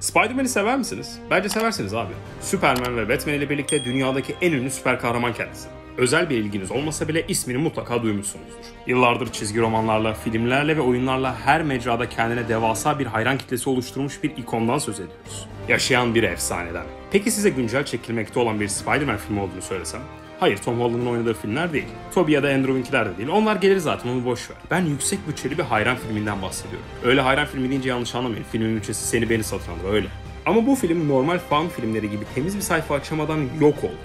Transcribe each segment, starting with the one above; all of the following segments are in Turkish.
Spider-Man'i sever misiniz? Bence seversiniz abi. Superman ve Batman ile birlikte dünyadaki en ünlü süper kahraman kendisi. Özel bir ilginiz olmasa bile ismini mutlaka duymuşsunuzdur. Yıllardır çizgi romanlarla, filmlerle ve oyunlarla her mecrada kendine devasa bir hayran kitlesi oluşturmuş bir ikondan söz ediyoruz. Yaşayan bir efsaneden. Peki size güncel çekilmekte olan bir Spider-Man filmi olduğunu söylesem? Hayır Tom Holland'ın oynadığı filmler değil. Tobey ya da Andrew Winck'ler de değil. Onlar gelir zaten onu boş ver. Ben yüksek bütçeli bir hayran filminden bahsediyorum. Öyle hayran filmi deyince yanlış anlamayın. Filmin bütçesi seni beni satın alır öyle. Ama bu film normal fan filmleri gibi temiz bir sayfa açamadan yok oldu.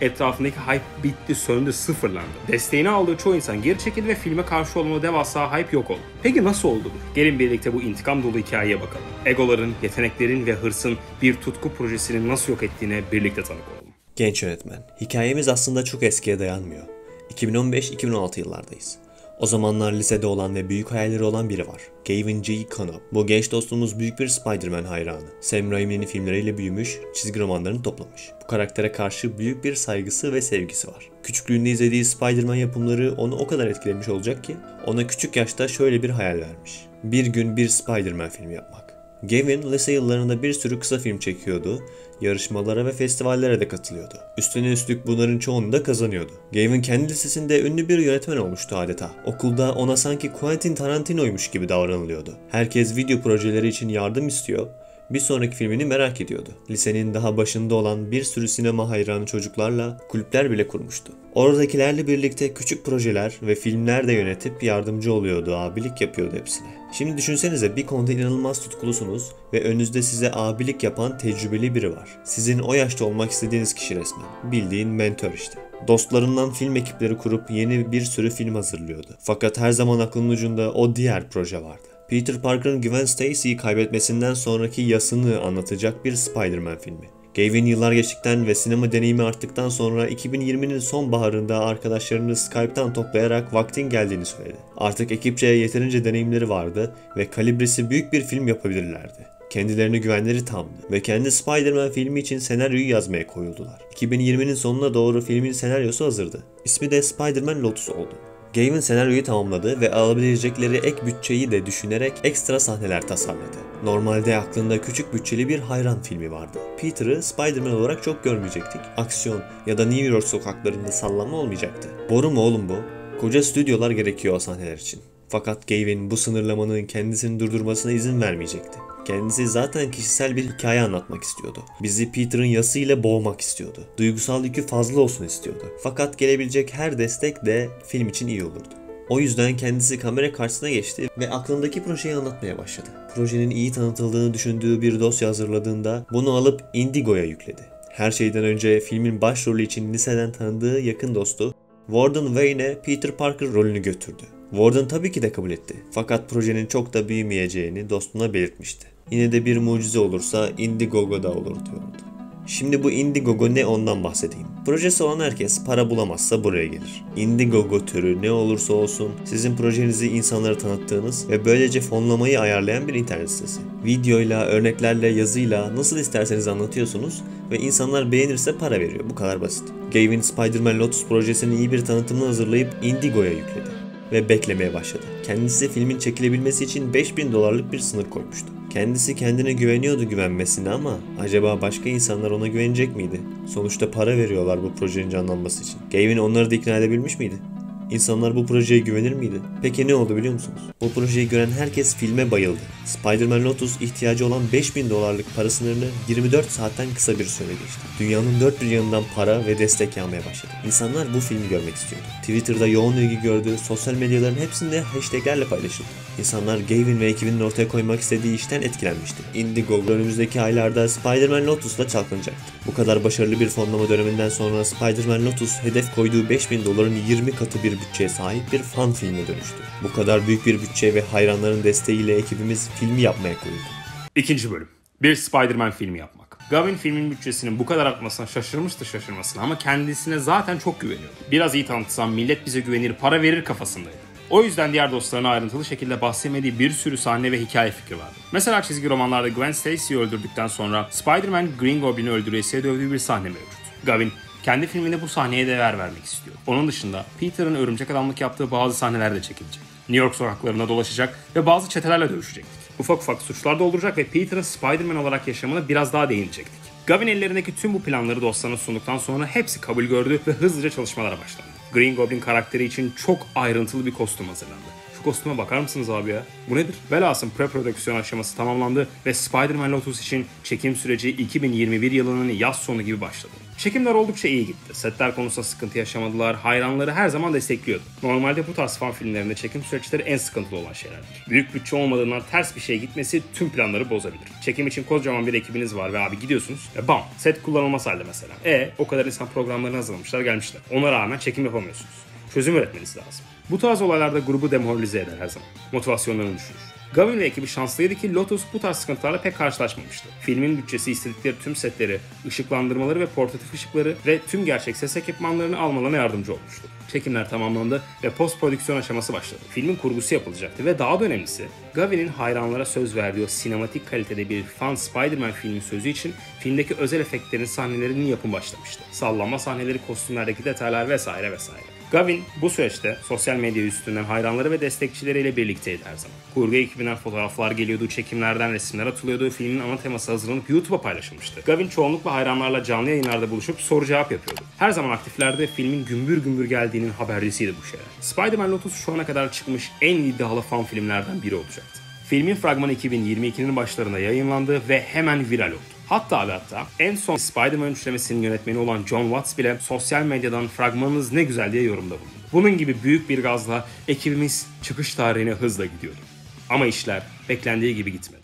Etrafındaki hype bitti, söndü, sıfırlandı. Desteğini aldığı çoğu insan geri çekildi ve filme karşı olan devasa hype yok oldu. Peki nasıl oldu bu? Gelin birlikte bu intikam dolu hikayeye bakalım. Egoların, yeteneklerin ve hırsın bir tutku projesini nasıl yok ettiğine birlikte tanık olalım. Genç yönetmen. Hikayemiz aslında çok eskiye dayanmıyor. 2015-2016 yıllardayız. O zamanlar lisede olan ve büyük hayalleri olan biri var. Gavin G. Conop. Bu genç dostumuz büyük bir Spider-Man hayranı. Sam Raimi'nin filmleriyle büyümüş, çizgi romanlarını toplamış. Bu karaktere karşı büyük bir saygısı ve sevgisi var. Küçüklüğünde izlediği Spider-Man yapımları onu o kadar etkilemiş olacak ki ona küçük yaşta şöyle bir hayal vermiş. Bir gün bir Spider-Man filmi yapmak. Gavin lise yıllarında bir sürü kısa film çekiyordu, yarışmalara ve festivallere de katılıyordu. Üstüne üstlük bunların çoğunu da kazanıyordu. Gavin kendi lisesinde ünlü bir yönetmen olmuştu adeta. Okulda ona sanki Quentin Tarantino'ymuş gibi davranılıyordu. Herkes video projeleri için yardım istiyor bir sonraki filmini merak ediyordu. Lisenin daha başında olan bir sürü sinema hayranı çocuklarla kulüpler bile kurmuştu. Oradakilerle birlikte küçük projeler ve filmler de yönetip yardımcı oluyordu, abilik yapıyordu hepsine. Şimdi düşünsenize bir konuda inanılmaz tutkulusunuz ve önünüzde size abilik yapan tecrübeli biri var. Sizin o yaşta olmak istediğiniz kişi resmen. Bildiğin mentor işte. Dostlarından film ekipleri kurup yeni bir sürü film hazırlıyordu. Fakat her zaman aklının ucunda o diğer proje vardı. Peter Parker'ın Gwen Stacy'yi kaybetmesinden sonraki yasını anlatacak bir Spider-Man filmi. Gavin yıllar geçtikten ve sinema deneyimi arttıktan sonra 2020'nin sonbaharında arkadaşlarını Skype'tan toplayarak vaktin geldiğini söyledi. Artık ekipçe yeterince deneyimleri vardı ve kalibresi büyük bir film yapabilirlerdi. Kendilerine güvenleri tamdı ve kendi Spider-Man filmi için senaryoyu yazmaya koyuldular. 2020'nin sonuna doğru filmin senaryosu hazırdı. İsmi de Spider-Man Lotus oldu. Gavin senaryoyu tamamladı ve alabilecekleri ek bütçeyi de düşünerek ekstra sahneler tasarladı. Normalde aklında küçük bütçeli bir hayran filmi vardı. Peter'ı Spider-Man olarak çok görmeyecektik. Aksiyon ya da New York sokaklarında sallanma olmayacaktı. Boru mu oğlum bu? Koca stüdyolar gerekiyor o sahneler için. Fakat Gavin bu sınırlamanın kendisini durdurmasına izin vermeyecekti. Kendisi zaten kişisel bir hikaye anlatmak istiyordu. Bizi Peter'ın yasıyla boğmak istiyordu. Duygusal yükü fazla olsun istiyordu. Fakat gelebilecek her destek de film için iyi olurdu. O yüzden kendisi kamera karşısına geçti ve aklındaki projeyi anlatmaya başladı. Projenin iyi tanıtıldığını düşündüğü bir dosya hazırladığında bunu alıp Indigo'ya yükledi. Her şeyden önce filmin başrolü için liseden tanıdığı yakın dostu Warden Wayne Peter Parker rolünü götürdü. Warden tabii ki de kabul etti. Fakat projenin çok da büyümeyeceğini dostuna belirtmişti. Yine de bir mucize olursa Indiegogo'da olur diyordu. Şimdi bu Indiegogo ne ondan bahsedeyim. Projesi olan herkes para bulamazsa buraya gelir. Indiegogo türü ne olursa olsun sizin projenizi insanlara tanıttığınız ve böylece fonlamayı ayarlayan bir internet sitesi. Videoyla, örneklerle, yazıyla nasıl isterseniz anlatıyorsunuz ve insanlar beğenirse para veriyor. Bu kadar basit. Gavin Spider-Man Lotus projesinin iyi bir tanıtımını hazırlayıp Indigo'ya yükledi ve beklemeye başladı. Kendisi filmin çekilebilmesi için 5000 dolarlık bir sınır koymuştu. Kendisi kendine güveniyordu güvenmesine ama acaba başka insanlar ona güvenecek miydi? Sonuçta para veriyorlar bu projenin canlanması için. Gavin onları da ikna edebilmiş miydi? İnsanlar bu projeye güvenir miydi? Peki ne oldu biliyor musunuz? Bu projeyi gören herkes filme bayıldı. Spider-Man Lotus ihtiyacı olan 5000 dolarlık para sınırını 24 saatten kısa bir süre geçti. Dünyanın dört bir yanından para ve destek yağmaya başladı. İnsanlar bu filmi görmek istiyordu. Twitter'da yoğun ilgi gördü, sosyal medyaların hepsinde hashtaglerle paylaşıldı. İnsanlar Gavin ve ekibinin ortaya koymak istediği işten etkilenmişti. Indiegogo önümüzdeki aylarda Spider-Man Lotus'la çalkanacaktı. Bu kadar başarılı bir fonlama döneminden sonra Spider-Man Lotus hedef koyduğu 5000 doların 20 katı bir bütçeye sahip bir fan filme dönüştü. Bu kadar büyük bir bütçe ve hayranların desteğiyle ekibimiz filmi yapmaya koyuldu. İkinci bölüm. Bir Spider-Man filmi yapmak. Gavin filmin bütçesinin bu kadar artmasına şaşırmıştı şaşırmasına ama kendisine zaten çok güveniyordu. Biraz iyi tanıtsam millet bize güvenir, para verir kafasındaydı. O yüzden diğer dostlarına ayrıntılı şekilde bahsetmediği bir sürü sahne ve hikaye fikri vardı. Mesela çizgi romanlarda Gwen Stacy'yi öldürdükten sonra Spider-Man Green Goblin'i öldüresiye dövdüğü bir sahne mevcut. Gavin kendi filminde bu sahneye değer vermek istiyor. Onun dışında Peter'ın örümcek adamlık yaptığı bazı sahneler de çekilecek. New York sokaklarında dolaşacak ve bazı çetelerle dövüşecektik. Ufak ufak suçlar dolduracak ve Peter'ın Spider-Man olarak yaşamına biraz daha değinecektik. Gavin ellerindeki tüm bu planları dostlarına sunduktan sonra hepsi kabul gördü ve hızlıca çalışmalara başlandı. Green Goblin karakteri için çok ayrıntılı bir kostüm hazırlandı. Şu kostüme bakar mısınız abi ya? Bu nedir? Velhasıl pre-prodüksiyon aşaması tamamlandı ve Spider-Man Lotus için çekim süreci 2021 yılının yaz sonu gibi başladı. Çekimler oldukça iyi gitti. Setler konusunda sıkıntı yaşamadılar. Hayranları her zaman destekliyordu. Normalde bu tarz fan filmlerinde çekim süreçleri en sıkıntılı olan şeylerdir. Büyük bütçe olmadığından ters bir şey gitmesi tüm planları bozabilir. Çekim için kocaman bir ekibiniz var ve abi gidiyorsunuz. E bam set kullanılmaz halde mesela. E o kadar insan programlarını hazırlamışlar gelmişler. Ona rağmen çekim yapamıyorsunuz. Çözüm üretmeniz lazım. Bu tarz olaylarda grubu demoralize eder her zaman. Motivasyonlarını düşürür. Gavin ve ekibi şanslıydı ki Lotus bu tarz sıkıntılarla pek karşılaşmamıştı. Filmin bütçesi istedikleri tüm setleri, ışıklandırmaları ve portatif ışıkları ve tüm gerçek ses ekipmanlarını almalarına yardımcı olmuştu. Çekimler tamamlandı ve post prodüksiyon aşaması başladı. Filmin kurgusu yapılacaktı ve daha da önemlisi Gavin'in hayranlara söz verdiği o sinematik kalitede bir fan Spider-Man filmi sözü için filmdeki özel efektlerin sahnelerinin yapım başlamıştı. Sallanma sahneleri, kostümlerdeki detaylar vesaire vesaire. Gavin bu süreçte sosyal medya üstünden hayranları ve destekçileriyle birlikteydi her zaman. Kurgu ekibinden fotoğraflar geliyordu, çekimlerden resimler atılıyordu, filmin ana teması hazırlanıp YouTube'a paylaşılmıştı. Gavin çoğunlukla hayranlarla canlı yayınlarda buluşup soru cevap yapıyordu. Her zaman aktiflerde filmin gümbür gümbür geldiğinin habercisiydi bu şeyler. Spider-Man Lotus şu ana kadar çıkmış en iddialı fan filmlerden biri olacaktı. Filmin fragmanı 2022'nin başlarında yayınlandı ve hemen viral oldu. Hatta ve hatta en son Spider-Man üçlemesinin yönetmeni olan John Watts bile sosyal medyadan fragmanınız ne güzel diye yorumda bulundu. Bunun gibi büyük bir gazla ekibimiz çıkış tarihine hızla gidiyordu. Ama işler beklendiği gibi gitmedi.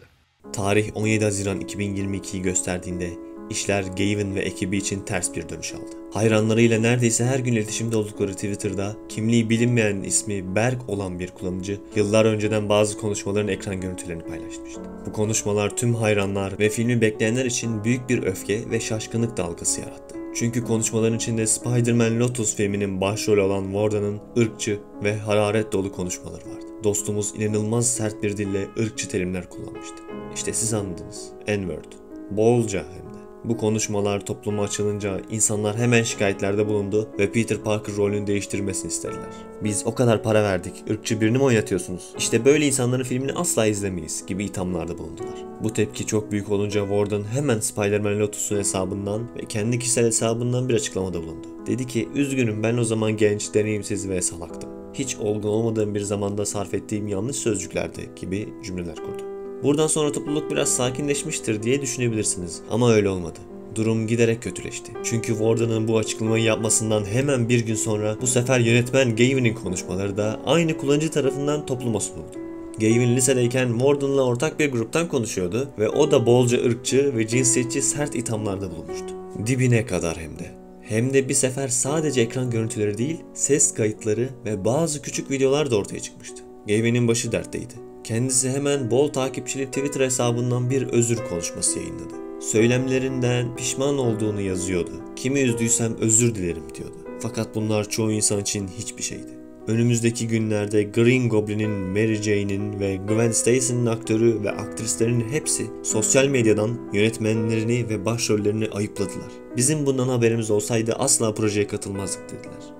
Tarih 17 Haziran 2022'yi gösterdiğinde işler Gavin ve ekibi için ters bir dönüş aldı. Hayranlarıyla neredeyse her gün iletişimde oldukları Twitter'da kimliği bilinmeyen ismi Berg olan bir kullanıcı yıllar önceden bazı konuşmaların ekran görüntülerini paylaşmıştı. Bu konuşmalar tüm hayranlar ve filmi bekleyenler için büyük bir öfke ve şaşkınlık dalgası yarattı. Çünkü konuşmaların içinde Spider-Man Lotus filminin başrolü olan Warden'ın ırkçı ve hararet dolu konuşmaları vardı. Dostumuz inanılmaz sert bir dille ırkçı terimler kullanmıştı. İşte siz anladınız. N-word. Bolca hem. Bu konuşmalar topluma açılınca insanlar hemen şikayetlerde bulundu ve Peter Parker rolünü değiştirmesini istediler. Biz o kadar para verdik, ırkçı birini mi oynatıyorsunuz? İşte böyle insanların filmini asla izlemeyiz gibi ithamlarda bulundular. Bu tepki çok büyük olunca Warden hemen Spider-Man Lotus'un hesabından ve kendi kişisel hesabından bir açıklamada bulundu. Dedi ki üzgünüm ben o zaman genç, deneyimsiz ve salaktım. Hiç olgun olmadığım bir zamanda sarf ettiğim yanlış sözcüklerdi gibi cümleler kurdu. Buradan sonra topluluk biraz sakinleşmiştir diye düşünebilirsiniz ama öyle olmadı. Durum giderek kötüleşti. Çünkü Warden'ın bu açıklamayı yapmasından hemen bir gün sonra bu sefer yönetmen Gavin'in konuşmaları da aynı kullanıcı tarafından topluma sunuldu. Gavin lisedeyken Warden'la ortak bir gruptan konuşuyordu ve o da bolca ırkçı ve cinsiyetçi sert ithamlarda bulunmuştu. Dibine kadar hem de. Hem de bir sefer sadece ekran görüntüleri değil, ses kayıtları ve bazı küçük videolar da ortaya çıkmıştı. Gavin'in başı dertteydi. Kendisi hemen bol takipçili Twitter hesabından bir özür konuşması yayınladı. Söylemlerinden pişman olduğunu yazıyordu. Kimi üzdüysem özür dilerim diyordu. Fakat bunlar çoğu insan için hiçbir şeydi. Önümüzdeki günlerde Green Goblin'in, Mary Jane'in ve Gwen Stacy'nin aktörü ve aktrislerinin hepsi sosyal medyadan yönetmenlerini ve başrollerini ayıpladılar. Bizim bundan haberimiz olsaydı asla projeye katılmazdık dediler.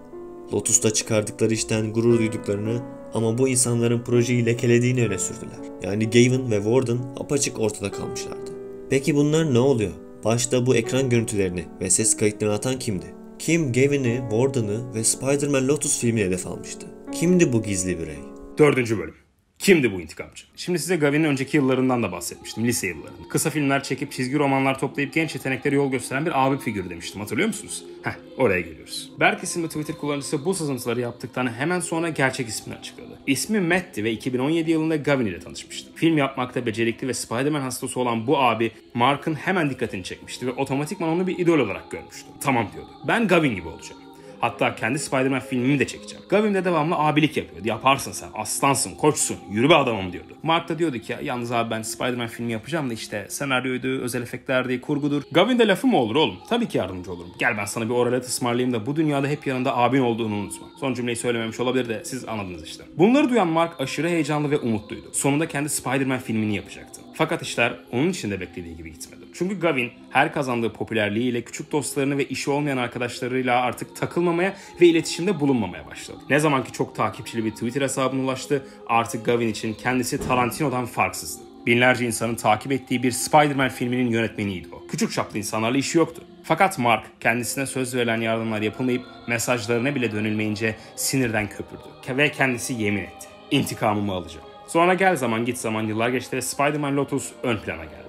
Lotus'ta çıkardıkları işten gurur duyduklarını ama bu insanların projeyi lekelediğini öne sürdüler. Yani Gavin ve Warden apaçık ortada kalmışlardı. Peki bunlar ne oluyor? Başta bu ekran görüntülerini ve ses kayıtlarını atan kimdi? Kim Gavin'i, Warden'ı ve Spider-Man Lotus filmini hedef almıştı? Kimdi bu gizli birey? Dördüncü bölüm. Kimdi bu intikamcı? Şimdi size Gavin'in önceki yıllarından da bahsetmiştim. Lise yıllarında. Kısa filmler çekip çizgi romanlar toplayıp genç yetenekleri yol gösteren bir abi figürü demiştim. Hatırlıyor musunuz? Heh, oraya geliyoruz. Berk isimli Twitter kullanıcısı bu sızıntıları yaptıktan hemen sonra gerçek ismini açıkladı. İsmi Matt'ti ve 2017 yılında Gavin ile tanışmıştı. Film yapmakta becerikli ve Spider-Man hastası olan bu abi Mark'ın hemen dikkatini çekmişti ve otomatikman onu bir idol olarak görmüştü. Tamam diyordu. Ben Gavin gibi olacağım. Hatta kendi Spider-Man filmimi de çekeceğim. Gavin de devamlı abilik yapıyordu. Yaparsın sen, aslansın, koçsun, yürü be adamım diyordu. Mark da diyordu ki ya yalnız abi ben Spider-Man filmi yapacağım da işte senaryoydu, özel efektlerdi, kurgudur. Gavin de lafı mı olur oğlum? Tabii ki yardımcı olurum. Gel ben sana bir oralet ısmarlayayım da bu dünyada hep yanında abin olduğunu unutma. Son cümleyi söylememiş olabilir de siz anladınız işte. Bunları duyan Mark aşırı heyecanlı ve umutluydu. Sonunda kendi Spider-Man filmini yapacaktı. Fakat işler onun için de beklediği gibi gitmedi. Çünkü Gavin her kazandığı popülerliğiyle küçük dostlarını ve işi olmayan arkadaşlarıyla artık takılmamaya ve iletişimde bulunmamaya başladı. Ne zaman ki çok takipçili bir Twitter hesabına ulaştı artık Gavin için kendisi Tarantino'dan farksızdı. Binlerce insanın takip ettiği bir Spider-Man filminin yönetmeniydi o. Küçük çaplı insanlarla işi yoktu. Fakat Mark kendisine söz verilen yardımlar yapılmayıp mesajlarına bile dönülmeyince sinirden köpürdü. Ve kendisi yemin etti. İntikamımı alacağım. Sonra gel zaman git zaman yıllar geçti ve Spider-Man Lotus ön plana geldi.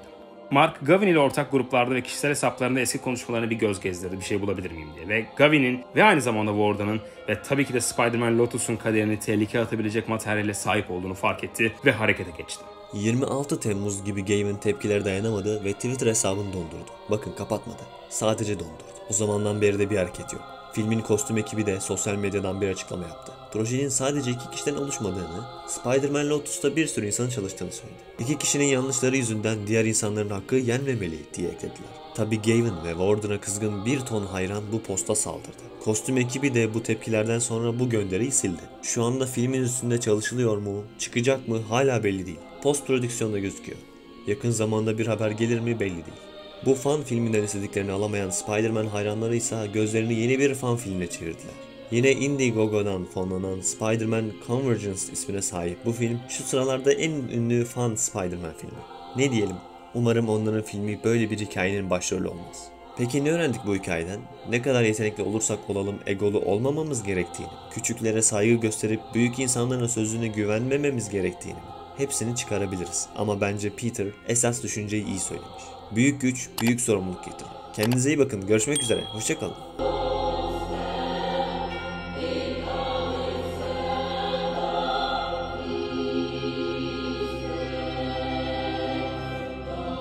Mark, Gavin ile ortak gruplarda ve kişisel hesaplarında eski konuşmalarını bir göz gezdirdi bir şey bulabilir miyim diye. Ve Gavin'in ve aynı zamanda Warden'ın ve tabii ki de Spider-Man Lotus'un kaderini tehlikeye atabilecek materyale sahip olduğunu fark etti ve harekete geçti. 26 Temmuz gibi Gavin tepkileri dayanamadı ve Twitter hesabını dondurdu. Bakın kapatmadı. Sadece dondurdu. O zamandan beri de bir hareket yok. Filmin kostüm ekibi de sosyal medyadan bir açıklama yaptı. Projenin sadece iki kişiden oluşmadığını, Spider-Man Lotus'ta bir sürü insanın çalıştığını söyledi. İki kişinin yanlışları yüzünden diğer insanların hakkı yenmemeli diye eklediler. Tabi Gavin ve Warden'a kızgın bir ton hayran bu posta saldırdı. Kostüm ekibi de bu tepkilerden sonra bu gönderiyi sildi. Şu anda filmin üstünde çalışılıyor mu, çıkacak mı hala belli değil. Post prodüksiyonda gözüküyor. Yakın zamanda bir haber gelir mi belli değil. Bu fan filminden istediklerini alamayan Spider-Man hayranları ise gözlerini yeni bir fan filmine çevirdiler. Yine Indiegogo'dan fonlanan Spider-Man Convergence ismine sahip bu film şu sıralarda en ünlü fan Spider-Man filmi. Ne diyelim? Umarım onların filmi böyle bir hikayenin başrolü olmaz. Peki ne öğrendik bu hikayeden? Ne kadar yetenekli olursak olalım egolu olmamamız gerektiğini, küçüklere saygı gösterip büyük insanların sözüne güvenmememiz gerektiğini? Hepsini çıkarabiliriz ama bence Peter esas düşünceyi iyi söylemiş. Büyük güç büyük sorumluluk getirir. Kendinize iyi bakın. Görüşmek üzere. Hoşçakalın.